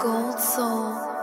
Gold Soul。